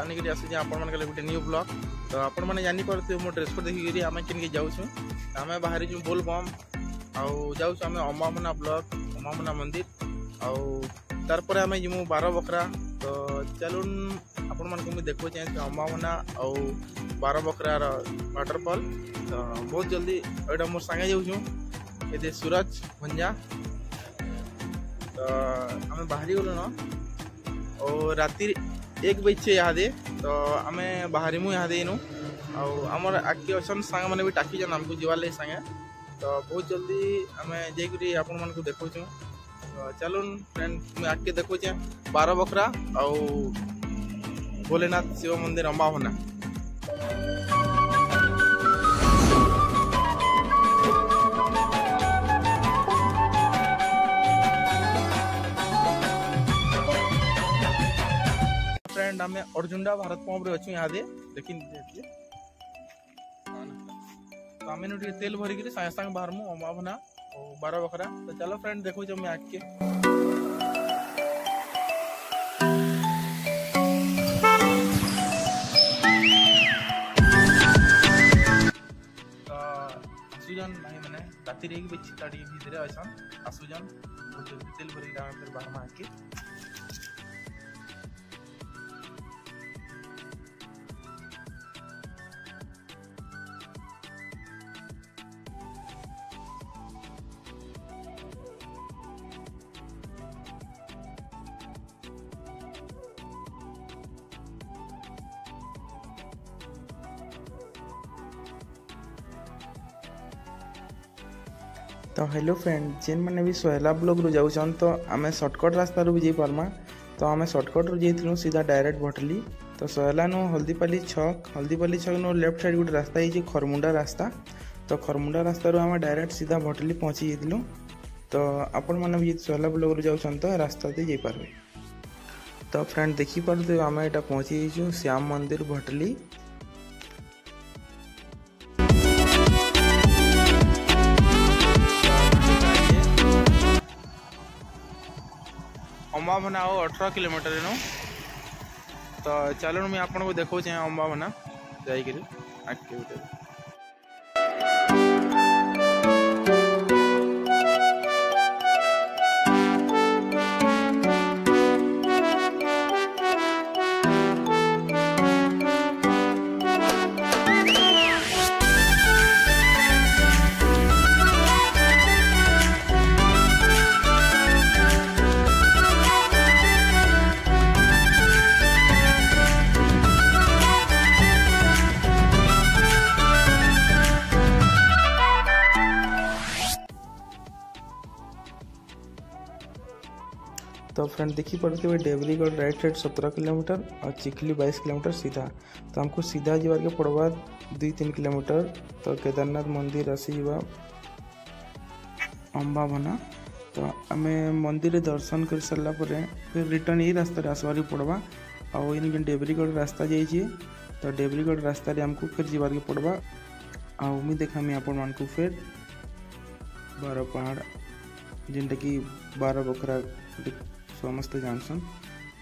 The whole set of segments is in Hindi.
ଆଣିକରି ଆସୁଛି ଆପଣମାନଙ୍କର ଗୋଟେ ନ୍ୟୁ ବ୍ଲଗ୍ ତ ଆପଣମାନେ ଜାଣିପାରୁଥିବେ ମୋ ଡ୍ରେସ୍କୋଟ୍ ଦେଖିକରି ଆମେ କେନ୍କେ ଯାଉଛୁ ଆମେ ବାହାରିଛୁ ବୋଲବମ୍ ଆଉ ଯାଉଛୁ ଆମେ ଅମାମନା ବ୍ଲକ୍ ଅମାମନା ମନ୍ଦିର ଆଉ ତାର୍ପରେ ଆମେ ଯିମୁ ବାର ବକରା ତ ଚାଲୁନ୍ ଆପଣମାନଙ୍କୁ ମୁଁ ଦେଖଉଛେ ଅମାମନା ଆଉ ବାର ବକରାର ୱାଟରଫଲ୍ ତ ବହୁତ ଜଲ୍ଦି ଏଇଟା ମୋର ସାଙ୍ଗେ ଯାଉଛୁ ଏଠି ସୁରଜ ଭଞ୍ଜା ତ ଆମେ ବାହାରିଗଲୁନ ଆଉ ରାତିରେ एक बजे इहादे तो आम बाहरीमु यहाँ इनु आमर आगे अच्छे सांग मैंने भी टाकी आमको जीवार लगे सांगे तो बहुत जल्दी आम जाकरी आपण मानक देखुचु तो चलून फ्रेंड मुझे आगे देखुचे बारबकरा आउ भोलेनाथ शिव मंदिर अंबाभना नाम में अर्जुंडा भारत रे अच्छी यहाँ दे लेकिन देखिए तो आम तेल भरिक सागे सागे बाहरमु और बारह बखरा तो चलो फ्रेंड देखो मुझे आग के ଆସୁଛନ୍ ଭାଇମାନେ ରାତିରେ ତ ହ୍ୟାଲୋ ଫ୍ରେଣ୍ଡ ଯେନ୍ମାନେ ବି ସହେଲା ବ୍ଲକ୍ରୁ ଯାଉଛନ୍ ତ ଆମେ ସର୍ଟକଟ୍ ରାସ୍ତାରୁ ବି ଯାଇପାର୍ମା ତ ଆମେ ସର୍ଟକଟ୍ରୁ ଯାଇଥିଲୁ ସିଧା ଡାଇରେକ୍ଟ ଭଟଲି ତ ସହେଲାନୁ ହଳଦୀପାଲି ଛକ ହଳଦୀପାଲି ଛକନୁ ଲେଫ୍ଟ ସାଇଡ଼୍ ଗୋଟେ ରାସ୍ତା ହେଇଛି ଖରମୁଣ୍ଡା ରାସ୍ତା ତ ଖରମୁଣ୍ଡା ରାସ୍ତାରୁ ଆମେ ଡାଇରେକ୍ଟ ସିଧା ଭଟଲି ପହଞ୍ଚି ଯାଇଥିଲୁ ତ ଆପଣମାନେ ବି ଯଦି ସହେଲା ବ୍ଲକ୍ରୁ ଯାଉଛନ୍ତି ତ ରାସ୍ତା ଦେଇ ଯାଇପାରିବେ ତ ଫ୍ରେଣ୍ଡ ଦେଖିପାରୁଥିବେ ଆମେ ଏଇଟା ପହଞ୍ଚି ଯାଇଛୁ ଶ୍ୟାମ ମନ୍ଦିର ଭଟଲି अंबाभना आ अठर किलोमीटर इन तो चलो मुझे आपको देखा अंबाभना जाकर आगे गोटे फ्रेंड देखी पड़ते हुए डेबरीगढ़ राइट साइड सत्रह किलोमीटर और चिखली बाईस किलोमीटर सीधा तो हमको सीधा जीवार के पड़वा दुई तीन किलोमीटर तो केदारनाथ मंदिर आसी जीवा अम्बा तो आम मंदिर दर्शन कर सारा पर फिर रिटर्न यही रास्ते आसबार पड़वा आईन इन डेबरीगढ़ रास्ता जाइए तो डेबरीगढ़ रास्त आमको फिर जीवार पड़वा आई मुई देखामी आपण मानक फिर बार पहाड़ जेनटा कि बार बखरा ସମସ୍ତେ ଜାଣିଛନ୍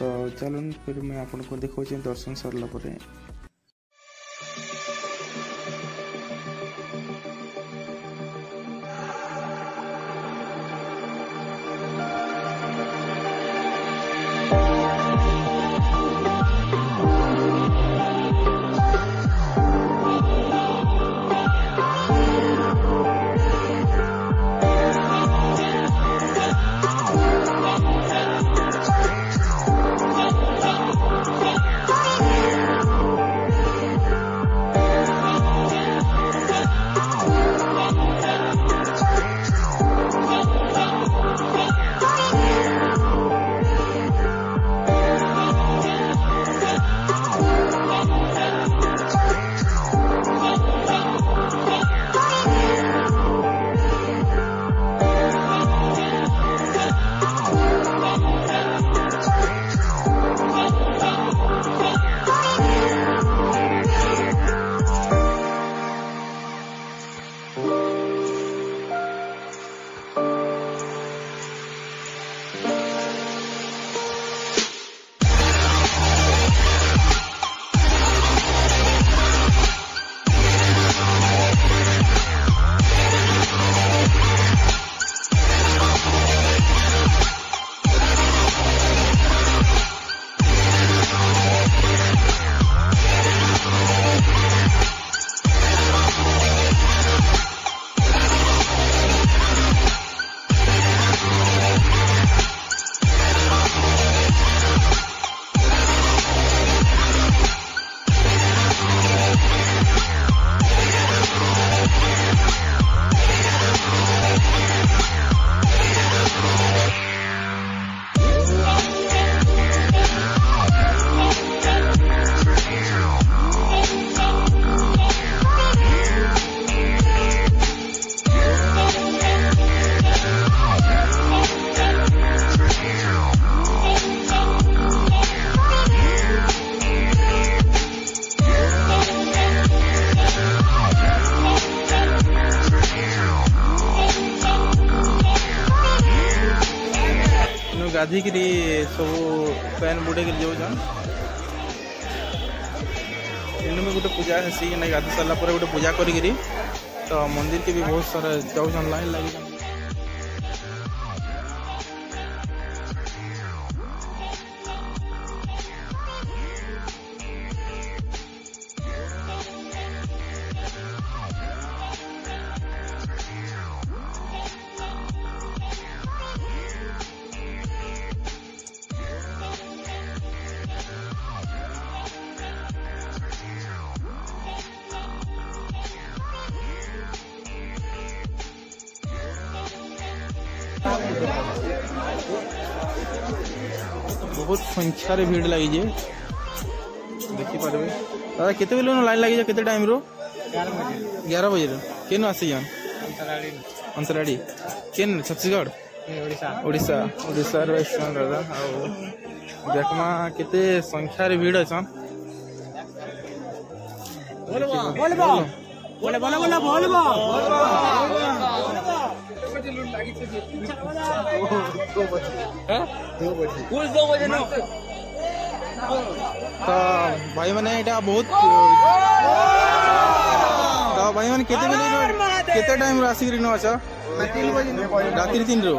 ତ ଚାଲନ୍ ଫିର୍ ମୁଇଁ ଆପଣଙ୍କୁ ଦେଖଉଛେ ଦର୍ଶନ ସରିଲା ପରେ राधिकी सब फैन तो बुढ़े जाऊन इनमें गोटे पूजा हसी गाधि सरला गोटे पूजा कर तो मंदिर के भी बहुत सारा जाऊन लाइन लगे बहुत संख्यार भीड़ लगी देखी पारे दादा केत लाइन लगी केते टाइम रो ग्यारह बजे केन आसी जान केन छत्तीसगढ़ ओडिशा ओडिशा रेस्टोरेंट दादा आउ देखमा केते संख्यार भीड़ अछन बोलबो बोलबो बोलबो बोलबो बोलबो बजे लूट लागी से दो बजे हैं दो बजे कुछ दो बजे ना तो भाई मैंने এটা বহুত তো ভাই মানে কেতে মিনিট কেতে টাইম রাসি রিনো আছো রাত্রি তিন রু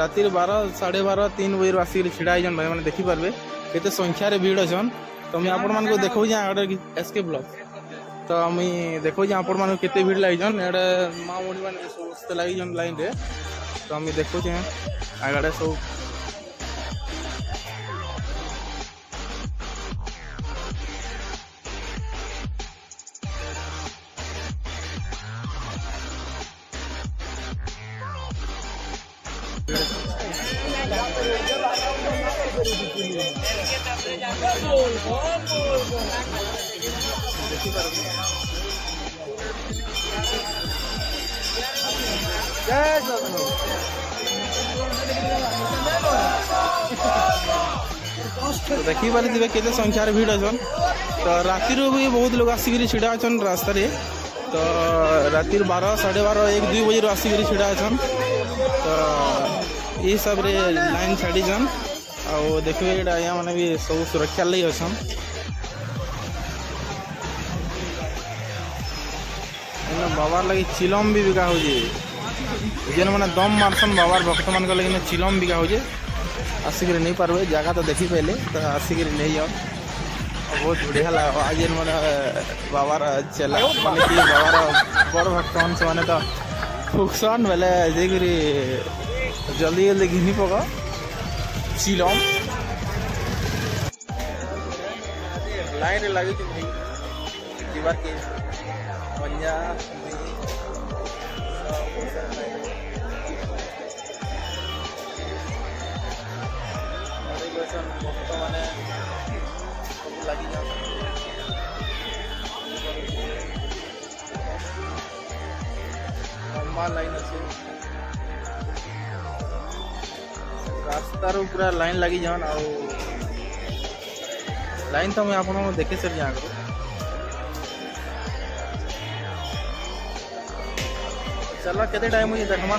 রাত্রি বার সাড়ে বার তিন বজে আসি ছিড়া হয়েছেন ভাই মানে দেখিপারবে কেতে সংখ্যার ভিড় অছন তো আমি আপনার দেখাও যে এসকে ব্লক तो मुई देख जे आपण मान के लगन एडे माँ मणी मान समस्त लगन लाइन रे तो मुझे देखुचे आगे सब देखी पार्टी ଦେଖିପାରିଥିବେ କେତେ ସଂଖ୍ୟାରେ ଭିଡ଼ ଅଛନ୍ ତ ରାତିରୁ ବି ବହୁତ ଲୋକ ଆସିକିରି ଛିଡ଼ା ଅଛନ୍ ରାସ୍ତାରେ ତ ରାତିରୁ ବାର ସାଢ଼େ ବାର ଏକ ଦୁଇ ବଜେରୁ ଆସିକିରି ଛିଡ଼ା ଅଛନ୍ ତ ଏ ହିସାବରେ ଲାଇନ୍ ଛାଡ଼ିଛନ୍ ଆଉ ଦେଖିବେ ଏଇଟା ଆଜ୍ଞାମାନେ ବି ସବୁ ସୁରକ୍ଷା ଲାଗି ଅଛନ୍ বাবার লাগে চিলম বি বিকা হচ্ছে যেন মানে দম মারছন বাবার ভক্ত মানক লাগে চিলম বিকা হচ্ছে आसिक नहीं पार्बे जगह तो देखी पाइले तो आसिक नहीं जाओ बहुत बढ़िया लगा आज मैंने बाबार चेला मान कि बाबार बड़ भक्त मान से मैंने तो फुकसन बोले जी जल्दी जल्दी घिनी पक चिल लगी जा सकती है लाइन रास्तार पूरा लाइन लगी जान आ लाइन तो मुझे आप देखे सर जहाँ चल के टाइम मुझे देखमा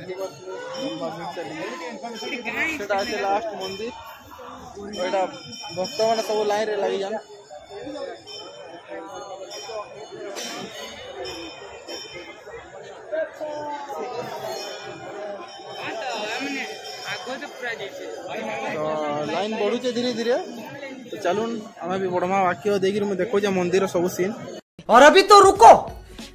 सेटा लास्ट मंदिर भक्त मैंने सब लाइन रे लग जा तो लाइन बढ़ुचे धीरे धीरे तो चलून आम भी बढ़मा वाक्य देखो मंदिर सब सीन और अभी तो रुको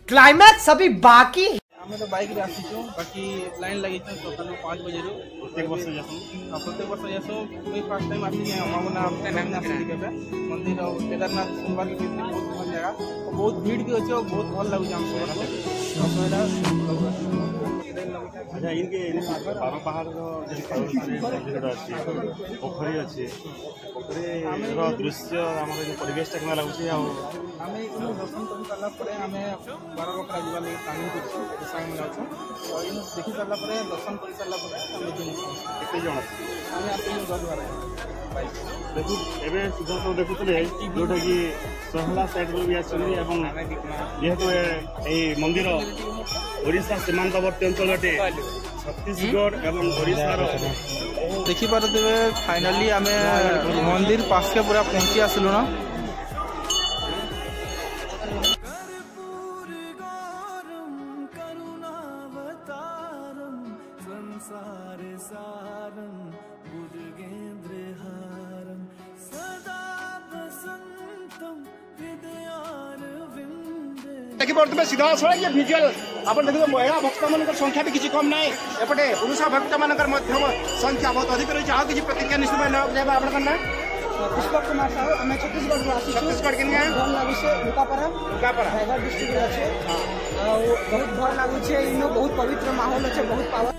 क्लाइमैक्स अभी बाकी ଆମେ ତ ବାଇକ୍ରେ ଆସିଛୁ ବାକି ଲାଇନ୍ ଲାଗିଛୁ ସକାଳୁ ପାଞ୍ଚ ବଜେରୁ ପ୍ରତ୍ୟେକ ବର୍ଷ ଯାସୁ ପ୍ରତ୍ୟେକ ବର୍ଷ ଯାସୁ ମୁଇଁ ଫାର୍ଷ୍ଟ ଟାଇମ୍ ଆସିଛି ଅମାବନା ଟାଇମ୍ ଆସିଛି କେବେ ମନ୍ଦିର କେଦାରନାଥ ସୋମବାର ବହୁତ ଭଲ ଜାଗା ବହୁତ ଭିଡ଼ ବି ଅଛି ଆଉ ବହୁତ ଭଲ ଲାଗୁଛି ଆମ ସବୁ ରଥଯାତ୍ରା ଆଚ୍ଛା ଇନ୍କେ ପାର ପାହାଡ଼ର ଯେନ୍ ମନ୍ଦିରଟା ଅଛି ପୋଖରୀ ଅଛି ପୋଖରୀର ଦୃଶ୍ୟ ଆମର ଯେନ୍ ପରିବେଶଟା କେମିତି ଲାଗୁଛି ଆଉ ଆମେ ଇନୁ ଦର୍ଶନ କରି ସାରିଲା ପରେ ଆମେ ବାରବଖରା ଯିବା ଲାଗି ପ୍ଲାନିଂ କରିଛୁ ସାଙ୍ଗମାନେ ଅଛୁ ତ ଇନୁ ଦେଖି ସାରିଲା ପରେ ଦର୍ଶନ କରି ସାରିଲା ପରେ ଆମେ ଯିବୁ କେତେ ଜଣ ଆମେ ଆସିଲୁ ଦଶବାର ଦେଖୁ ଏବେ ସୁଧା ସବୁ ଦେଖୁଥିଲେ ଯେଉଁଟାକି ସହଲା ସାଇଡ଼୍ରୁ ବି ଆସିଛନ୍ତି ଏବଂ ଯେହେତୁ ଏଇ ମନ୍ଦିର ଓଡ଼ିଶା ସୀମାନ୍ତବର୍ତ୍ତୀ ଅଞ୍ଚଳ ଅଟେ ଛତିଶଗଡ଼ ଏବଂ ଓଡ଼ିଶାର ଦେଖିପାରୁଥିବେ ଫାଇନାଲି ଆମେ ମନ୍ଦିର ପାଖେ ପୁରା ପହଞ୍ଚି ଆସିଲୁଣ देखिए और तुम्हें सीधा ये विजुअल आपड़ देखते महिला भक्त मान संख्या भी किसी कम ना एपटे पुरुष भक्त मान संख्या बहुत अधिक रही है आज किसी प्रतिक्रिया निश्चित में ना जाए आपका ना पुष्प कुमार साहू आम छत्तीसगढ़ छत्तीसगढ़ के लुकापरा लुकापरा बहुत भल बहुत पवित्र माहौल अच्छे बहुत पावर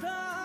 without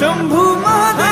शम्भु महोदय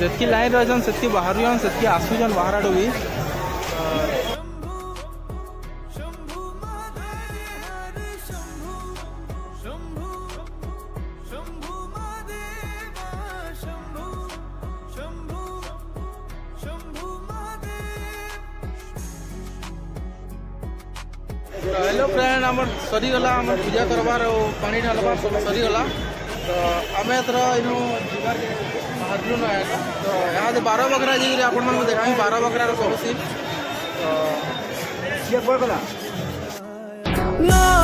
जितकी लाइन ଅଛନ୍ से बाहर ଜନ୍ ସେତିକି बाहर आड़ भी हेलो फ्रेंड आम सरीगला आम पूजा करवार पानी ढाल सब सरीगला तो आम एथर इन ହାର୍ଜୁନ ତ ଏହା ବାର ବଖରା ଯାଇକରି ଆପଣମାନଙ୍କୁ ଦେଖାମି ବାର ବଖରାର ସବୁ ସିଟ୍ ତ ସିଏ କୁହା ଗଲା